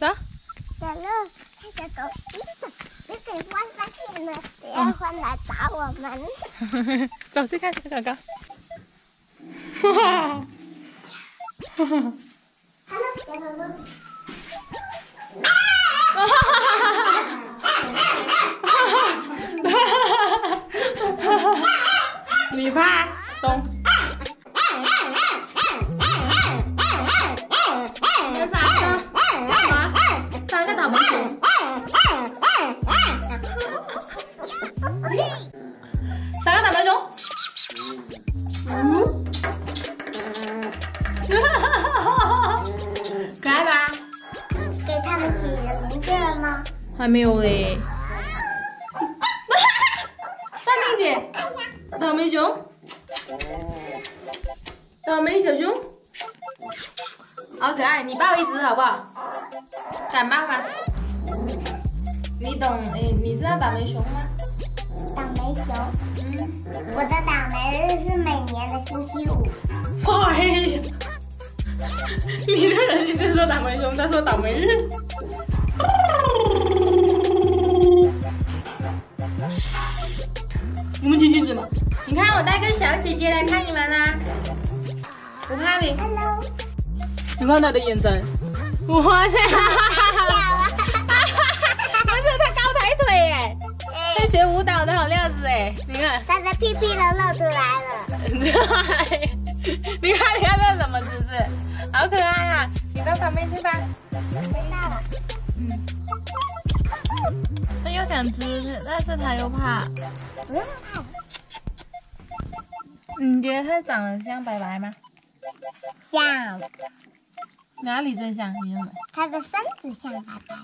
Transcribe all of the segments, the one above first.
走。小乐，他的狗一走，就给关发现了，也要回来打我们。走去看小狗狗。哇！哈还没有嘞。淡定姐，倒霉熊，倒霉小熊，好可爱，你抱一只好不好？敢抱吗？你懂？哎，你知道倒霉熊吗？倒霉熊。嗯。我的倒霉日是每年的星期五。坏。你的人一直说倒霉熊，他说倒霉日。你看我带个小姐姐来看你们啦，不怕你。Hello。你看他的眼神，哇塞！哈哈哈哈哈！而且他高抬腿耶，在学舞蹈的好料子哎，你看。他的屁屁都露出来了。对。你看，你看这什么姿势？好可爱啊！你到旁边去吧。飞到了。嗯。他又想吃，但是他又怕。不用怕。你觉得它长得像白白吗？像。哪里最像？你认为？它的身子像白白。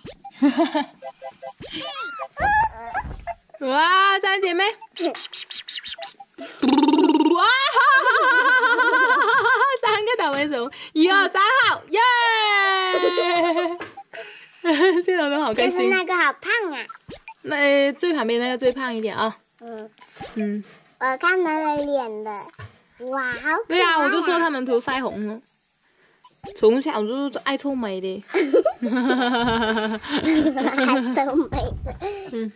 哇，三姐妹。哇哈哈哈哈哈！三个倒霉熊，一二三号，耶！现在都好开心。就是那个好胖啊。那最旁边那个最胖一点啊。嗯。嗯。我看他的脸的，哇，好。对啊，我就说他们涂腮红了。从小就是爱臭美的。爱臭美的。嗯。